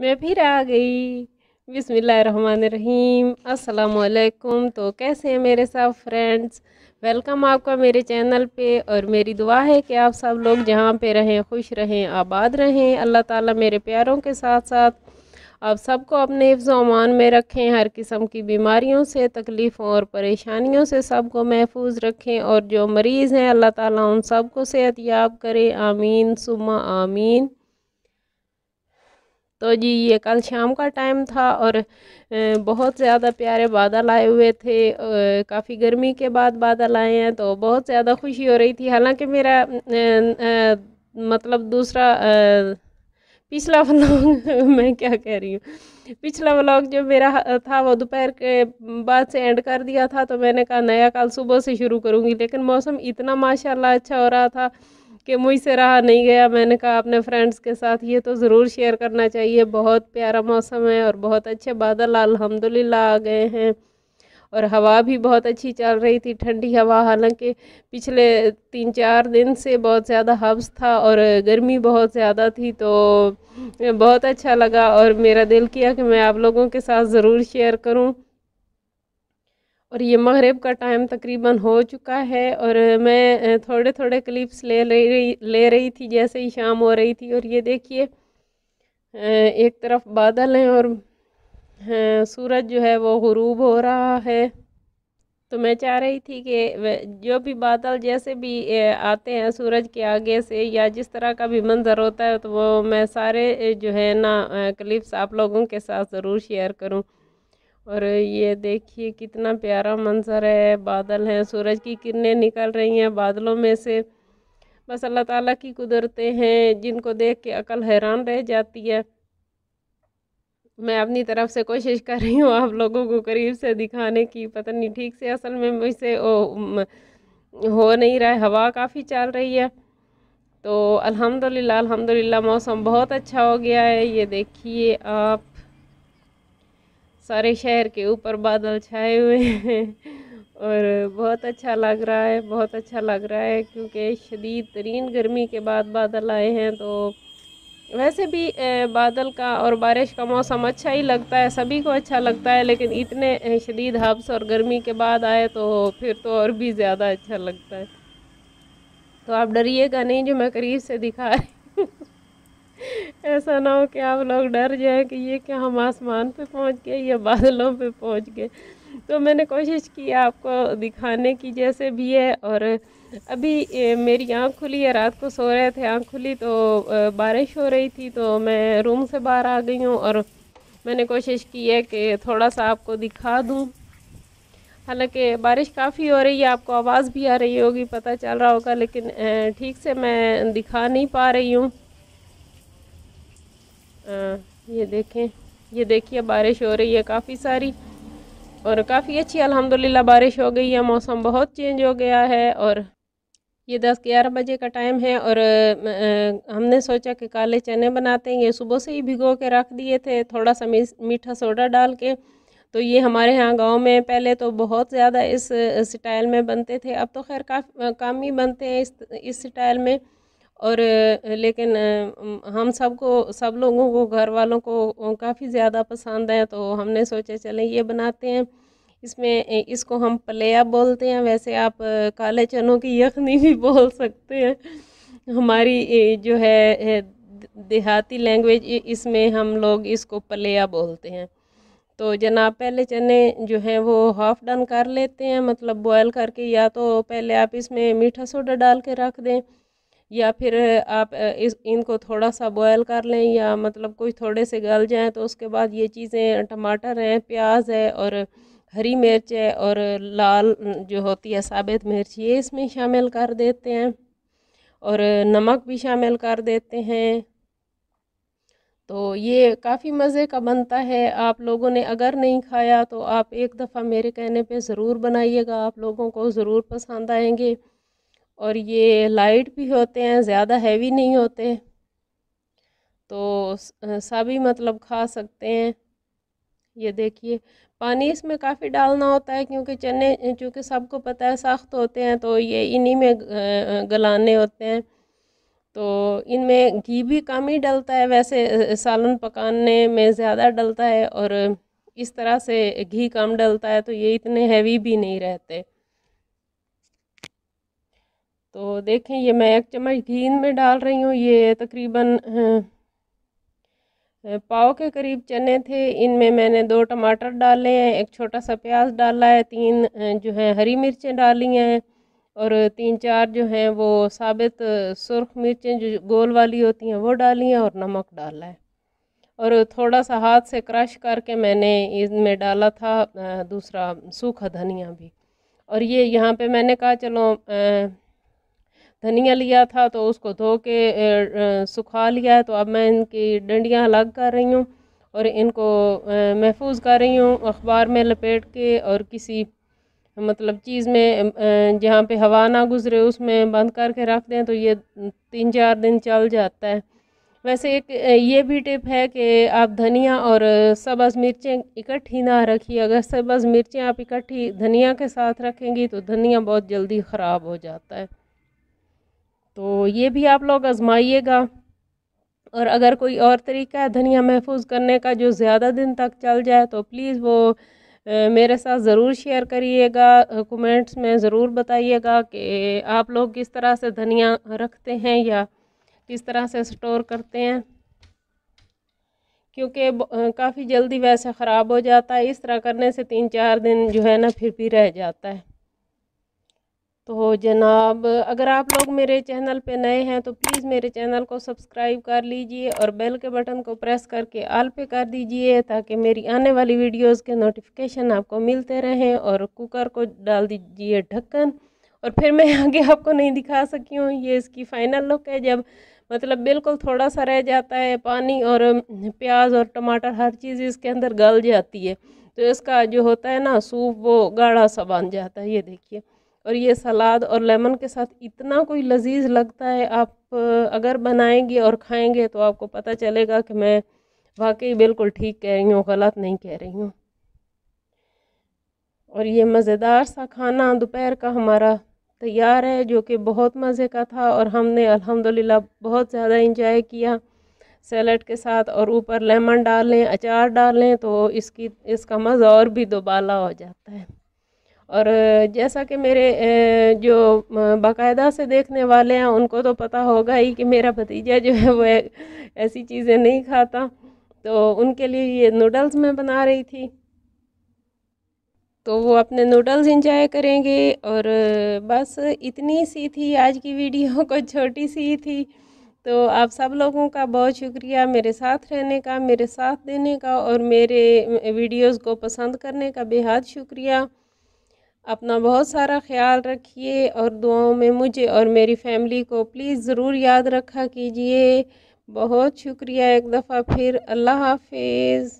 मैं फिर आ गई। बिसमीम अस्सलाम तो कैसे हैं मेरे सब फ्रेंड्स वेलकम आपका मेरे चैनल पे और मेरी दुआ है कि आप सब लोग जहाँ पे रहें, खुश रहें, आबाद रहें। अल्लाह ताला मेरे प्यारों के साथ साथ आप सबको अपने हिफ्ज़ अमान में रखें, हर किस्म की बीमारियों से, तकलीफ़ों और परेशानियों से सबको महफूज रखें और जो मरीज़ हैं, अल्लाह ताला उन सबको सेहत याब करे। आमीन सुमा आमीन। तो जी, ये कल शाम का टाइम था और बहुत ज़्यादा प्यारे बादल आए हुए थे काफ़ी गर्मी के बाद बादल आए हैं तो बहुत ज़्यादा खुशी हो रही थी। हालाँकि मेरा मतलब दूसरा पिछला व्लॉग मैं क्या कह रही हूँ? पिछला व्लॉग जो मेरा था, वो दोपहर के बाद से एंड कर दिया था तो मैंने कहा, नया कल सुबह से शुरू करूँगी। लेकिन मौसम इतना माशाल्लाह अच्छा हो रहा था कि मुझसे रहा नहीं गया। मैंने कहा, अपने फ्रेंड्स के साथ ये तो ज़रूर शेयर करना चाहिए। बहुत प्यारा मौसम है और बहुत अच्छे बादल अल्हम्दुलिल्लाह आ गए हैं। और हवा भी बहुत अच्छी चल रही थी, ठंडी हवा। हालाँकि पिछले तीन चार दिन से बहुत ज़्यादा हब्स था और गर्मी बहुत ज़्यादा थी तो बहुत अच्छा लगा। और मेरा दिल किया कि मैं आप लोगों के साथ ज़रूर शेयर करूँ। और ये मगरब का टाइम तकरीबन हो चुका है और मैं थोड़े थोड़े क्लिप्स ले रही ले रही थी, जैसे ही शाम हो रही थी। और ये देखिए एक तरफ़ बादल हैं और सूरज जो है वो गुरूब हो रहा है। तो मैं चाह रही थी कि जो भी बादल जैसे भी आते हैं सूरज के आगे से या जिस तरह का भी मंज़र होता है तो वो मैं सारे जो है ना क्लिप्स आप लोगों के साथ ज़रूर शेयर करूँ। और ये देखिए कितना प्यारा मंज़र है, बादल हैं, सूरज की किरणें निकल रही हैं बादलों में से। बस अल्लाह ताला की कुदरतें हैं, जिनको देख के अकल हैरान रह जाती है। मैं अपनी तरफ़ से कोशिश कर रही हूँ आप लोगों को करीब से दिखाने की, पता नहीं ठीक से असल में मुझसे हो नहीं रहा है, हवा काफ़ी चल रही है। तो अल्हम्दुलिल्लाह अल्हम्दुलिल्लाह, मौसम बहुत अच्छा हो गया है। ये देखिए आप सारे शहर के ऊपर बादल छाए हुए हैं। और बहुत अच्छा लग रहा है, बहुत अच्छा लग रहा है, क्योंकि शदीद तरीन गर्मी के बाद बादल आए हैं तो वैसे भी बादल का और बारिश का मौसम अच्छा ही लगता है, सभी को अच्छा लगता है, लेकिन इतने शदीद हब्स और गर्मी के बाद आए तो फिर तो और भी ज़्यादा अच्छा लगता है। तो आप डरिएगा नहीं जो मैं करीब से दिखा रही ऐसा ना हो कि आप लोग डर जाए कि ये क्या हम आसमान पे पहुँच गए, या बादलों पे पहुँच गए। तो मैंने कोशिश की आपको दिखाने की, जैसे भी है। और अभी मेरी आँख खुली है, रात को सो रहे थे, आँख खुली तो बारिश हो रही थी तो मैं रूम से बाहर आ गई हूँ। और मैंने कोशिश की है कि थोड़ा सा आपको दिखा दूँ। हालाँकि बारिश काफ़ी हो रही है, आपको आवाज़ भी आ रही होगी, पता चल रहा होगा, लेकिन ठीक से मैं दिखा नहीं पा रही हूँ। ये देखें, ये देखिए, बारिश हो रही है काफ़ी सारी और काफ़ी अच्छी, अल्हम्दुलिल्लाह, बारिश हो गई है, मौसम बहुत चेंज हो गया है और ये दस ग्यारह बजे का टाइम है और हमने सोचा कि काले चने बनाते हैं, ये सुबह से ही भिगो के रख दिए थे, थोड़ा सा मीठा सोडा डाल के। तो ये हमारे यहाँ गाँव में पहले तो बहुत ज़्यादा इस स्टाइल में बनते थे, अब तो खैर काफ़ी, कम ही बनते हैं इस इस स्टाइल में। और लेकिन हम सबको, सब लोगों को, घर वालों को काफ़ी ज़्यादा पसंद है तो हमने सोचा चलें ये बनाते हैं। इसमें इसको हम पलेया बोलते हैं। वैसे आप काले चनों की यखनी भी बोल सकते हैं। हमारी जो है देहाती लैंग्वेज इसमें हम लोग इसको पलेया बोलते हैं। तो जनाब, पहले चने जो हैं, वो हाफ़ डन कर लेते हैं। मतलब बॉयल करके या तो पहले आप इसमें मीठा सोडा डाल के रख दें। या फिर आप इस, इनको थोड़ा सा बॉयल कर लें या मतलब कोई थोड़े से गल जाएँ तो उसके बाद ये चीज़ें, टमाटर हैं, प्याज है और हरी मिर्च है और लाल, जो होती है साबित मिर्च, ये इसमें शामिल कर देते हैं और नमक भी शामिल कर देते हैं। तो ये काफ़ी मज़े का बनता है। आप लोगों ने अगर नहीं खाया तो आप एक दफ़ा मेरे कहने पे ज़रूर बनाइएगा। आप लोगों को ज़रूर पसंद आएँगे। और ये लाइट भी होते हैं, ज़्यादा हैवी नहीं होते। तो सभी मतलब खा सकते हैं। ये देखिए, पानी इसमें काफ़ी डालना होता है क्योंकि चने, चूँकि सबको पता है सख्त होते हैं तो ये इन्हीं में गलाने होते हैं। तो इनमें घी भी कम ही डलता है, वैसे सालन पकाने में ज़्यादा डलता है और इस तरह से घी कम डलता है तो ये इतने हैवी भी नहीं रहते। तो देखें, ये मैं एक चम्मच घी में डाल रही हूँ। ये तकरीबन पाव के करीब चने थे। इनमें मैंने दो टमाटर डाले हैं, एक छोटा सा प्याज डाला है, तीन जो है हरी मिर्चें डाली हैं और तीन, चार जो हैं वो साबित सुरख मिर्चें जो गोल वाली होती हैं वो डाली हैं और नमक डाला है। और थोड़ा सा हाथ से क्रश करके मैंने इसमें डाला था दूसरा सूखा धनिया भी। और ये यहाँ पे मैंने कहा, चलो धनिया लिया था तो उसको धो के सुखा लिया है। तो अब मैं इनकी डंडियाँ अलग कर रही हूँ और इनको महफूज कर रही हूँ अखबार में लपेट के और किसी मतलब चीज़ में जहाँ पे हवा ना गुजरे उसमें बंद करके रख दें तो ये तीन चार दिन चल जाता है। वैसे एक ये भी टिप है कि आप धनिया और सब्ज़ मिर्चें इकट्ठी ना रखिए। अगर सब्ज़ मिर्चें आप इकट्ठी धनिया के साथ रखेंगी तो धनिया बहुत जल्दी ख़राब हो जाता है। तो ये भी आप लोग आजमाइएगा। और अगर कोई और तरीका है धनिया महफूज करने का जो ज़्यादा दिन तक चल जाए तो प्लीज़ वो मेरे साथ ज़रूर शेयर करिएगा, कमेंट्स में ज़रूर बताइएगा कि आप लोग किस तरह से धनिया रखते हैं या किस तरह से स्टोर करते हैं। क्योंकि काफ़ी जल्दी वैसे ख़राब हो जाता है, इस तरह करने से तीन चार दिन जो है ना फिर भी रह जाता है। तो जनाब, अगर आप लोग मेरे चैनल पे नए हैं तो प्लीज़ मेरे चैनल को सब्सक्राइब कर लीजिए और बेल के बटन को प्रेस करके आल पे कर दीजिए ताकि मेरी आने वाली वीडियोस के नोटिफिकेशन आपको मिलते रहें और कुकर को डाल दीजिए ढक्कन। और फिर मैं आगे आपको नहीं दिखा सकी हूँ, ये इसकी फ़ाइनल लुक है, जब मतलब बिल्कुल थोड़ा सा रह जाता है पानी और प्याज और टमाटर, हर चीज़ इसके अंदर गल जाती है। तो इसका जो होता है ना, सूप, वो गाढ़ा सा बन जाता है, ये देखिए। और ये सलाद और लेमन के साथ इतना कोई लजीज लगता है, आप अगर बनाएँगे और खाएँगे तो आपको पता चलेगा कि मैं वाकई बिल्कुल ठीक कह रही हूँ, गलत नहीं कह रही हूँ। और ये मज़ेदार सा खाना दोपहर का हमारा तैयार है, जो कि बहुत मज़े का था और हमने अल्हम्दुलिल्लाह बहुत ज़्यादा इंजॉय किया सैलड के साथ और ऊपर लेमन डाल अचार डाल तो इसकी, इसका मज़ा और भी दोबाला हो जाता है। और जैसा कि मेरे जो बाकायदा से देखने वाले हैं, उनको तो पता होगा ही कि मेरा भतीजा जो है वो ऐसी चीज़ें नहीं खाता। तो उनके लिए ये नूडल्स मैं बना रही थी। तो वो अपने नूडल्स इंजॉय करेंगे और बस इतनी सी थी आज की वीडियो को, छोटी सी थी। तो आप सब लोगों का बहुत शुक्रिया मेरे साथ रहने का, मेरे साथ देने का और मेरे वीडियोस को पसंद करने का बेहद शुक्रिया। अपना बहुत सारा ख्याल रखिए और दुआओं में मुझे और मेरी फैमिली को प्लीज़ ज़रूर याद रखा कीजिए। बहुत शुक्रिया एक दफ़ा फिर। अल्लाह हाफिज़।